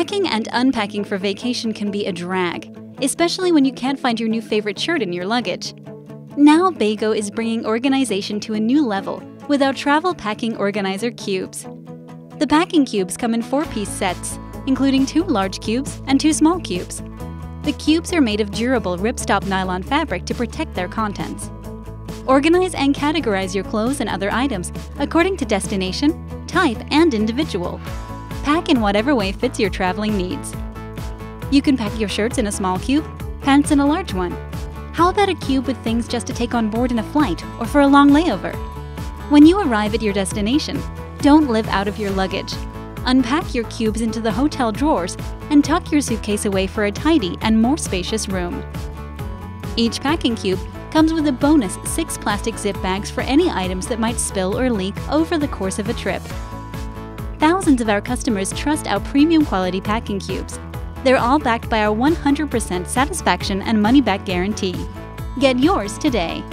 Packing and unpacking for vacation can be a drag, especially when you can't find your new favorite shirt in your luggage. Now, Bago is bringing organization to a new level with our travel packing organizer cubes. The packing cubes come in four piece sets, including two large cubes and two small cubes. The cubes are made of durable ripstop nylon fabric to protect their contents. Organize and categorize your clothes and other items according to destination, type, and individual. Pack in whatever way fits your traveling needs. You can pack your shirts in a small cube, pants in a large one. How about a cube with things just to take on board in a flight or for a long layover? When you arrive at your destination, don't live out of your luggage. Unpack your cubes into the hotel drawers and tuck your suitcase away for a tidy and more spacious room. Each packing cube comes with a bonus six plastic zip bags for any items that might spill or leak over the course of a trip. Thousands of our customers trust our premium quality packing cubes. They're all backed by our 100% satisfaction and money back guarantee. Get yours today.